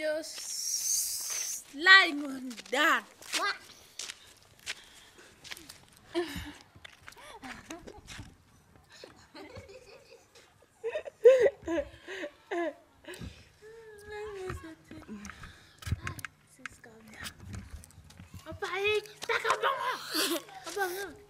You're s- lying on that. What? Apa ik? Tak abang.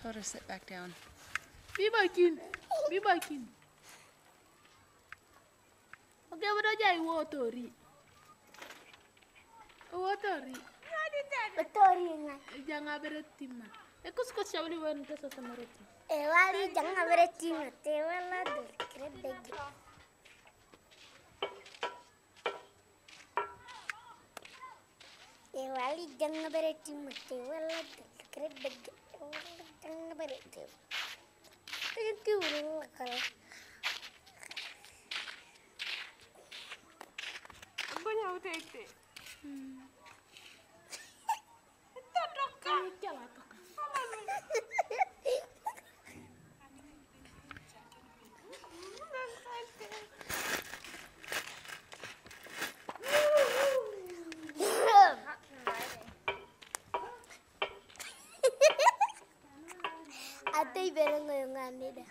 Tell her to sit back down. Be back in. Be back in. Okay, what are you watery? Watery. Betul ini. Jangan berhenti mah. Aku suka siapa di wanita sama roti. Ewali jangan berhenti mati wala dul kredeg. Ewali jangan berhenti mati wala dul kredeg. എനിക്ക് ഉരുക്കണം അപ്പൊ ഞാൻ തേറ്റ്. ഇത്ര Ate, meron ngayong nga nila.